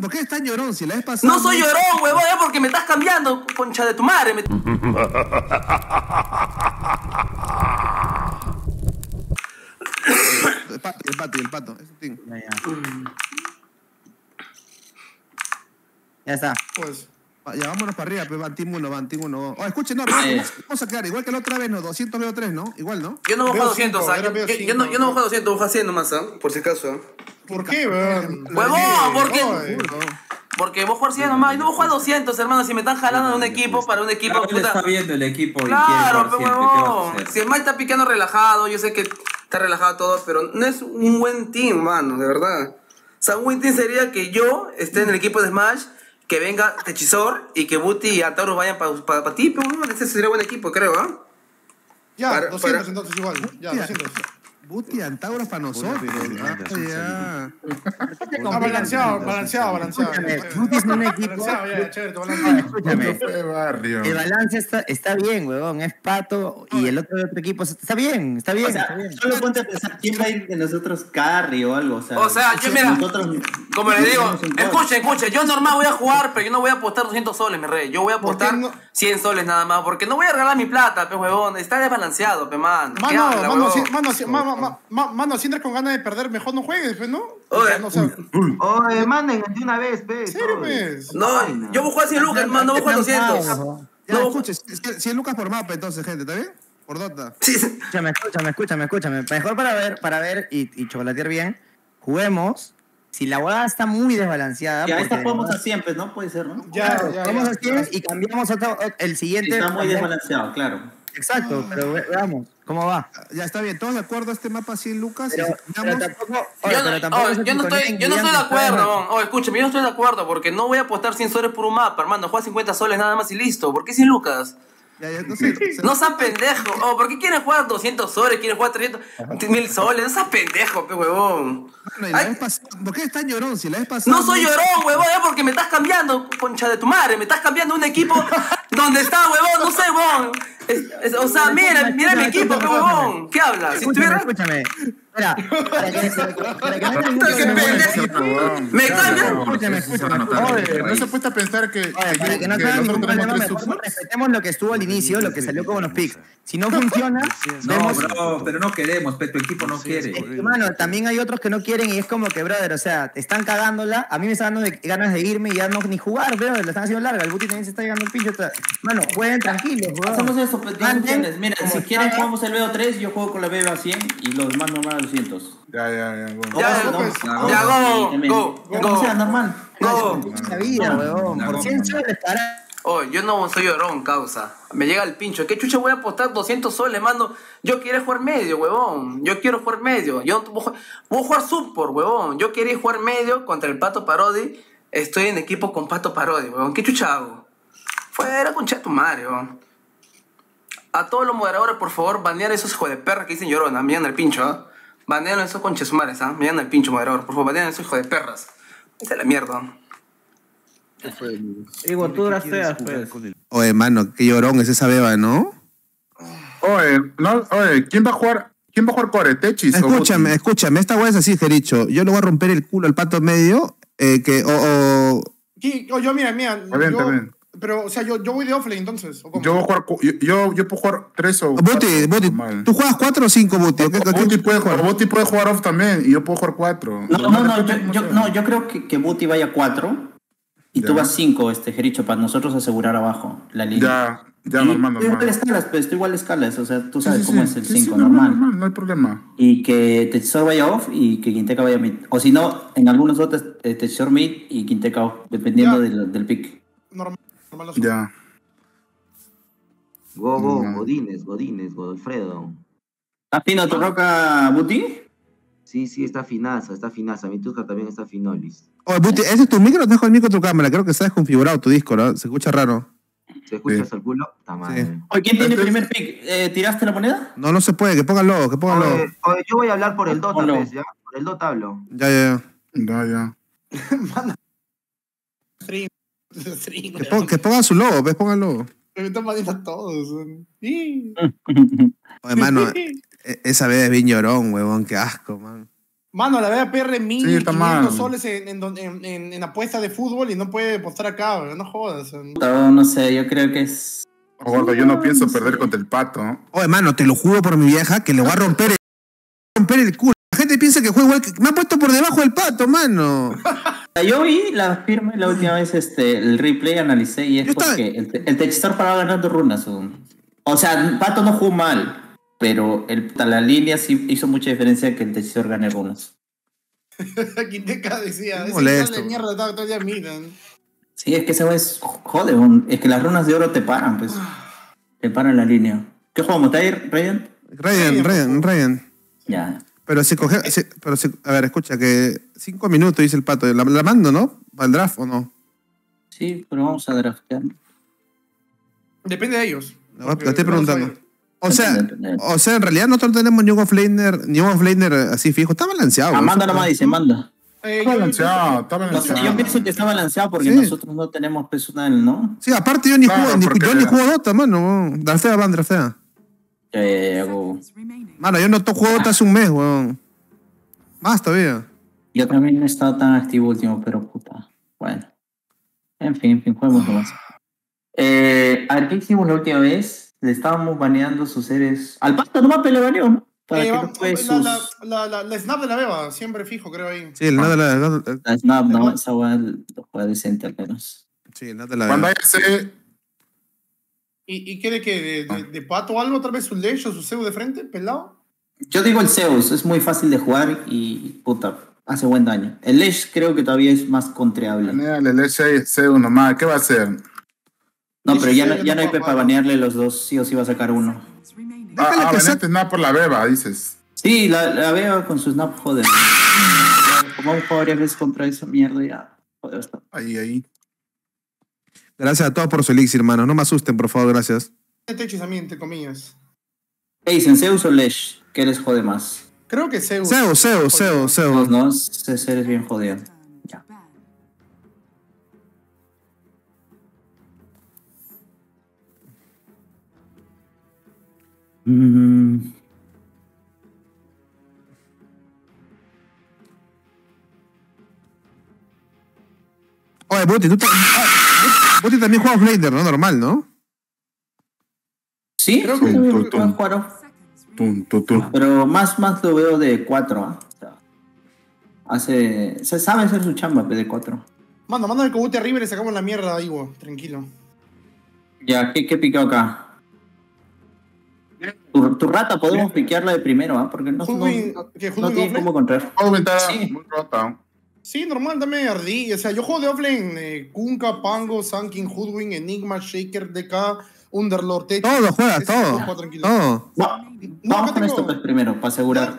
¿Por qué estás llorón? Si la vez pasada. No soy llorón, huevón, es porque me estás cambiando, concha de tu madre. me- El pato, el pato, el pato. Ya, ya. Ya está. Pues. Ya vámonos para arriba, pues van team 1, van team 1. Oh, escuchen, no, Eh. vamos, vamos a quedar igual que la otra vez, ¿no? 200 veo 3, ¿no? Igual, ¿no? Yo no bajo Veo 200, cinco, ¿ah? era Yo, yo- yo no, yo no bajo 200, bajo 100 nomás, ¿ah? Por si acaso, ¿ah? ¿Por qué, weón? Huevón, ¿por qué? Oye. Porque vos jugar 100 nomás, y no vos jugar 200, hermano. Si me están jalando de un equipo para un equipo, está puta. viendo el equipo y Claro, pero jugar siempre, ¿qué vas a huevón. Si el Mike está picando relajado, yo sé que está relajado todo, pero no es un buen team, mano, de verdad. O sea, un buen team sería que yo esté en el equipo de Smash, que venga Techizor y que Buti y Ataurus vayan para ti, pero huevón, ese sería buen equipo, creo, ¿ah? Ya, Para- 200 para- entonces igual. Ya, Ya. 200. Buti Antauros para nosotros. Ah, ya. Ah, balanceado, balanceado, balanceado. Escúchame, Buti es un equipo. Balanceado, ya, chévere, te balanceado. Escúchame. fue barrio. El balance está, está bien, huevón. Es Pato y el otro de otro equipo. Está bien, está bien. O sea, está bien. solo ponte a pensar quién va a ir de nosotros carry o algo. O sea, O sea, yo, mira, nosotros- Como les digo, escuchen, escuchen, yo normal voy a jugar, pero yo no voy a apostar 200 soles, mi rey. Yo voy a ¿Por qué apostar no? 100 soles nada más, porque no voy a regalar mi plata, pe huevón. Está desbalanceado, pe man. ¿Qué Mano, habla, mano, si, mano, si, ma- ma- ma- mano, si entras con ganas de perder, mejor no juegues, pues, ¿no? Oye. no, sé. Oye, manden de una vez, pe. serio, pues? No, yo voy a jugar 100 lucas, hermano, no voy a jugar 200. Ya, No, escuchen, 100 lucas por mapa entonces, gente, ¿está bien? Por Dota. Sí. Escúchame, escúchame, escúchame, escúchame. Mejor para ver, para ver y, y chocolatear bien, juguemos. Si la hueá está muy desbalanceada. Ya, esta verdad- a 100, pues, ¿no? Puede ser, ¿no? Ya, Claro, ya, vamos a 100 y cambiamos otro, el siguiente. Está muy desbalanceado, claro. Exacto, pero ve- veamos cómo va. Ya está bien, todos de acuerdo a este mapa 100 lucas. Pero, pero tampoco, oye, Yo pero no, tampoco oye, se yo no estoy, yo no estoy de acuerdo. ¿sabes? Oh, escúchame, yo no estoy de acuerdo porque no voy a apostar 100 soles por un mapa, hermano. Juega 50 soles nada más y listo. ¿Por qué 100 lucas? Ya, ya, no sé. No seas pendejo. Oh, ¿Por qué quieren jugar 200 soles? ¿Quieren jugar 300 mil soles? No seas pendejo, pe huevón. Bueno, y la Ay, vez pasada- ¿Por qué estás llorón? Si la vez pasada. No soy llorón, huevón, es porque me estás cambiando, concha de tu madre. Me estás cambiando un equipo donde está, huevón, no sé, huevón. Es- es- o sea, mira, mira mi equipo, pe huevón. ¿Qué hablas? Si Escúchame, estuviera. escúchame. Espera, no. Me no se ha puesto a pensar que, que- para que no respetemos lo que estuvo al inicio, lo que salió como los picks. Si no funciona, No, vemos. bro, pero no queremos, tu equipo no quiere. Hermano, también hay otros que no quieren y es como que, brother, o sea, te están cagándola. A mí me están dando ganas de irme y ya no ni jugar, brother, la están haciendo larga. El Buti también se está llegando el pincho. Mano, jueguen tranquilos, weón. Hacemos eso, ya Manden entiendes. Mira, si quieren jugamos el BO3, yo juego con la BO a 100 y los demás normal a 200. Ya, ya, ya. bueno. Ya, No, pues, no, ya, go, go, Ya, go. O sea, normal. No. La vida, weón. Por 100 soles para. Oh, yo no soy llorón, causa. Me llega el pincho. ¿Qué chucha voy a apostar 200 soles, mando? Yo quiero jugar medio, huevón. Yo quiero jugar medio. Yo no voy a jugar, voy a jugar support, huevón. Yo quería jugar medio contra el Pato Parodi. Estoy en equipo con Pato Parodi, huevón. ¿Qué chucha hago? Fuera con tu madre, huevón. A todos los moderadores, por favor, banear a esos hijos de perra que dicen llorona. Me el pincho, ¿ah? Banean a esos conchesumares, ¿ah? Me el pincho, moderador. Por favor, banean a esos hijos de perras. Esa es la mierda. Digo, tú drafteas, pues. Oye, mano, qué llorón es esa beba, ¿no? Oye, no, oye, ¿quién va a jugar? ¿Quién va a jugar core? ¿Techis o Escúchame, escúchame, esta weá es así, Jericho. Yo le voy a romper el culo al pato medio, eh, que, o, o- Y- oh, yo, mira, mira. Está bien, yo- está bien. Pero, o sea, yo, yo voy de offlane entonces. ¿o cómo? Yo voy a jugar, yo, yo, yo puedo jugar tres o cuatro, Buti, normal. ¿tú juegas cuatro o cinco, Buti? ¿O qué- puede jugar, Buti puede jugar off también y yo puedo jugar cuatro. No, no, no, yo, yo- no, yo creo que, que Buti vaya 4 y tú Ya. vas 5, este Jericho, para nosotros asegurar abajo la línea. Ya, ya, normal, tú igual normal. escalas, pues tú igual escalas, o sea, tú sabes sí, cómo sí. es el Sí, sí, 5, normal, normal. normal, no hay problema. Y que Techisor vaya off y que Quinteca vaya mid. O si no, en algunos otros, eh, Techisor mid y Quinteca off, dependiendo del, del pick. Normal, normal. Ya. Go, go, Mm. Godínez, Godínez, Godofredo. ¿Está fino tu roca, Buti? Sí, sí, está finaza, está finaza. Mi Tuca también está finolis. Oye, Buti, ¿ese es tu micro o te dejo el micro de tu cámara? Creo que está desconfigurado tu disco, ¿no? Se escucha raro. ¿Se escucha Sí. al culo? Está madre. Oye, ¿quién tiene Este- primer pick? Eh, ¿Tiraste la moneda? No, no se puede, que pónganlo, que pónganlo. Oye, oye, yo voy a hablar por el Dota, Ponlo. pues, ¿ya? Por el Dota hablo. Ya, ya, Ya, ya. Ya. Que, pon- que pongan su logo, ¿ves? Pónganlo. Me están mandando a todos. Oye, mano, e- esa beba es bien llorón, huevón, qué asco, man. Mano, la vea PR 1500 mal. soles en, en, en, en, apuesta de fútbol y no puede apostar acá, bro. no jodas. No, no sé, yo creo que es. Oh, gordo, yo no pienso perder contra el pato. Oye, mano, te lo juro por mi vieja que le voy a romper el, romper el culo. Piensa que juega igual que... Me ha puesto por debajo del pato, mano. Yo vi la firma la última vez, este, el replay analicé y es Yo estaba- porque el, el Techstar paraba ganando runas. O, o sea, Pato no jugó mal, pero el, la línea sí hizo mucha diferencia que el Techstar gane runas. Quinteca decía, tal de mierda todo el día miran. Sí, es que ese es jode, es que las runas de oro te paran, pues. Te paran la línea. ¿Qué jugamos? ¿Tair, Ryan? Ryan, Ryan, Ryan. Ya. Pero si coge... si- pero si, a ver, escucha, que cinco minutos dice el pato. La, la mando, ¿no? ¿Para el draft o no? Sí, pero vamos a draftear. Depende de ellos. La, la estoy preguntando. O sea, Depende, depende. o sea, en realidad nosotros no tenemos ni un offlaner, ni un offlaner así fijo. Está balanceado. ¿no? Amanda nomás dice, manda. Eh, Está yo- balanceado, está No balanceado. yo pienso que está balanceado porque Sí. nosotros no tenemos personal, ¿no? Sí, aparte yo ni Claro, juego, ni, yo ni juego Dota, mano. Draftea, van, draftea. Ya, ya, ya, huevo. Mano, yo no to- juego Dota hace un mes, weón. Más todavía. Yo también no he estado tan activo último, pero puta. Bueno. En fin, en fin, juguemos nomás. Eh, a ver, ¿qué hicimos la última vez? Le estábamos baneando sus seres. Al pasto nomás le baneó, ¿no? Para eh, que va- no sus. la, la, la, la snap de la beba, siempre fijo, creo ahí. Sí, el nada de la, la- La Snap, no, esa weá lo juega decente al menos. Sí, el nada de la. Cuando haya ese, ¿Y, y quiere que de, de, de pato o algo, tal vez su Lesh o su Seu de frente, pelado? Yo digo el Zeus, es muy fácil de jugar y puta, hace buen daño. El Lesh creo que todavía es más contreable. baneale el C1 nomás, ¿qué va a hacer? No, pero ya no, ya no hay para puedo banearle los dos, sí o sí va a sacar uno. Ah, Déjale ah, que baneate nada por la beba, dices. Sí, la, la veo con su snap, joder. Como un jugador varias veces contra esa mierda ya. Joder, está. Ahí, ahí. Gracias a todos por su elixir, hermano. No me asusten, por favor, gracias. Techis a mí, entre comillas. ¿Qué dicen, Zeus o Lesh? ¿Qué les jode más? Creo que. Seo, Seo, Seo, Dos, Seo. ¿no? Ese ser es bien jodido. Ya. Mm, Oye, Buti, tú ta- ah, Buti también juegas Blader, ¿no? Normal, ¿no? Sí, Creo sí, que- también Tum, tum, tum. jugar. Tum, tum, tum. Pero más, más lo veo de 4, Hace. Se sabe hacer su chamba, pe, de 4. Manda, manda el cobute arriba y le sacamos la mierda a Iwo, tranquilo. Ya, ¿qué, qué piqueo acá? Tu, tu rata podemos piquearla de primero, ¿ah? Porque no, no, no, ¿qué, no tiene cómo Sí. muy rota. Sí, normal, dame Ardí. O sea, yo juego de offlane. Eh, Kunka, Pango, Sankin, Hoodwin, Enigma, Shaker, DK, Underlord, Techis. Todo juegas, todo. juego tranquilo. Todo. No, No, vamos con esto pues primero, para asegurar.